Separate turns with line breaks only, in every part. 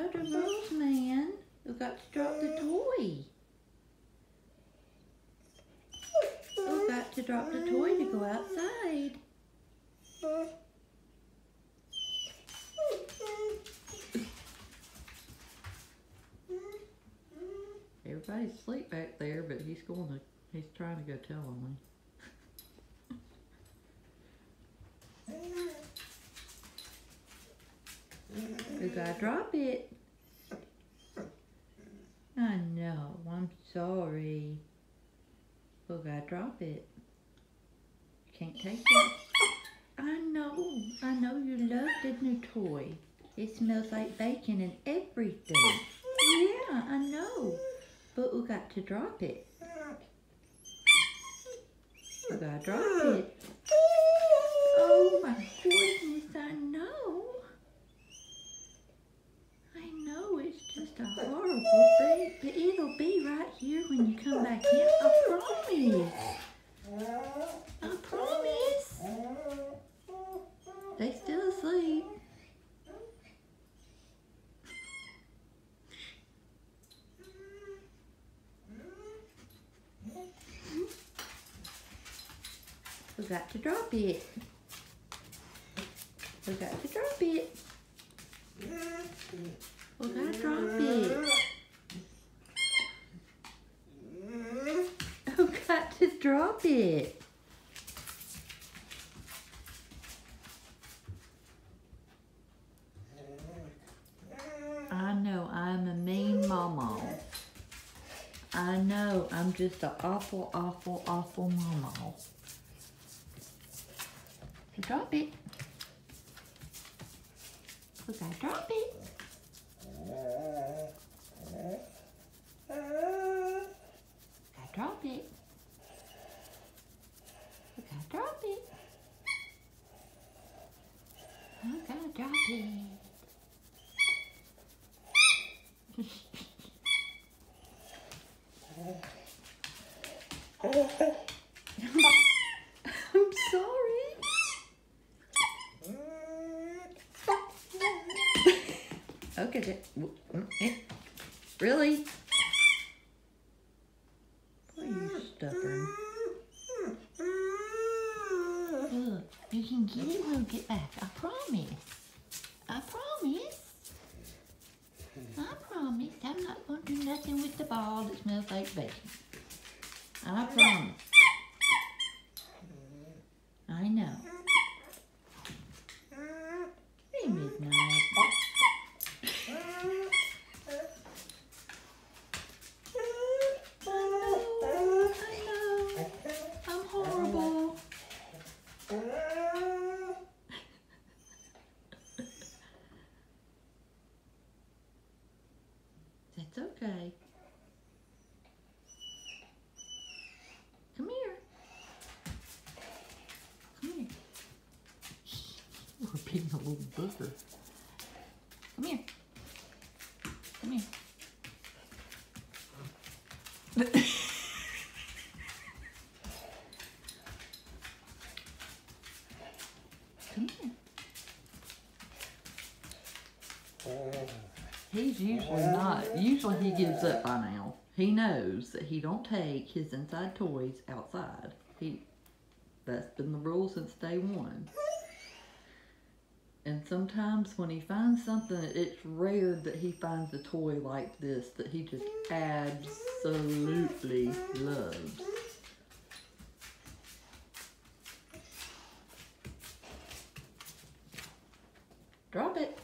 know the rules, man. You got to drop the toy. You got to drop the toy to go outside. Everybody's asleep back there, but he's going to, he's trying to go tell on me. Gotta drop it. I know, I'm sorry. We gotta drop it. Can't take it. I know, I know you love the new toy. It smells like bacon and everything. Yeah, I know. But we got to drop it. We gotta drop it. Oh my goodness, I know. I know it's just a horrible thing, but it'll be right here when you come back in. I promise. I promise. They still asleep. Forgot to drop it. We got to drop it. We gotta drop it. We got to drop it. I know I'm a mean mama. I know I'm just an awful, awful, awful mama. Drop it. We gotta drop it. Gotta drop it. We gotta drop it. We gotta drop it. I'm sorry. Okay, eh. Really? Boy, you stubborn. Look, you can get it when we get back. I promise. I promise. I promise. I'm not going to do nothing with the ball that smells like bacon. I promise. I know. Hey, Midnight. I know. I know. I'm horrible. That's okay. Come here. Come here. Being a little booger. Come here. Come here. Come here. He's usually not. Usually he gives up by now. He knows that he don't take his inside toys outside. He that's been the rule since day one. And sometimes when he finds something, it's rare that he finds a toy like this that he just absolutely loves. Drop it.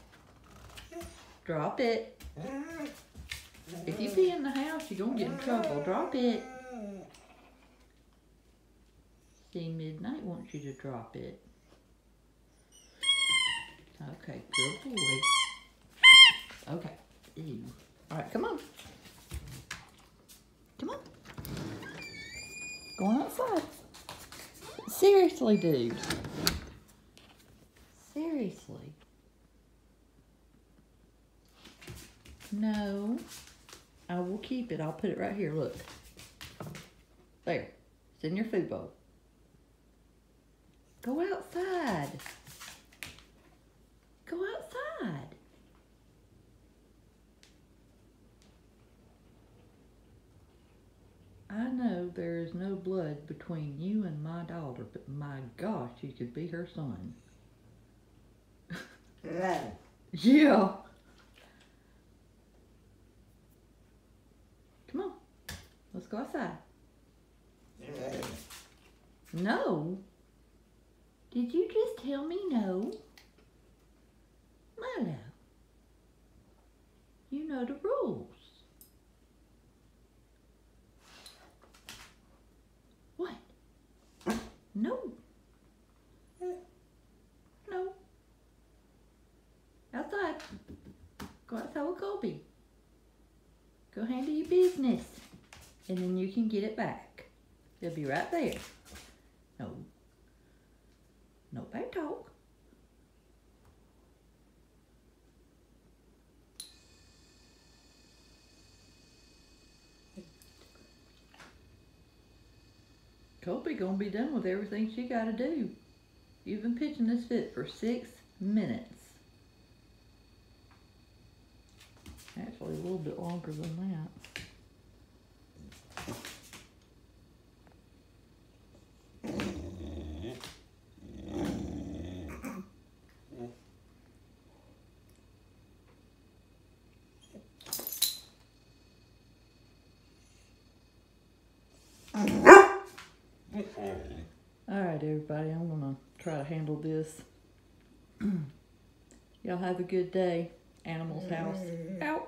Drop it. If you be in the house, you're gonna get in trouble. Drop it. See, Midnight wants you to drop it. Boy. Okay. Ew. All right, come on. Come on. Going outside. Seriously, dude. Seriously. No. I will keep it. I'll put it right here. Look. There. It's in your food bowl. Go outside. Go outside. I know there is no blood between you and my daughter, but my gosh, you could be her son. yeah. Come on. Let's go outside. No. Did you just tell me no? Milo. You know the rules. What? No. No. Outside. Go outside with Colby. Go handle your business. And then you can get it back. They'll be right there. No. No bad talk. Colby gonna be done with everything she gotta do. You've been pitching this fit for six minutes. Actually, a little bit longer than that. All right, everybody, I'm gonna try to handle this. Y'all have a good day. Animals House out.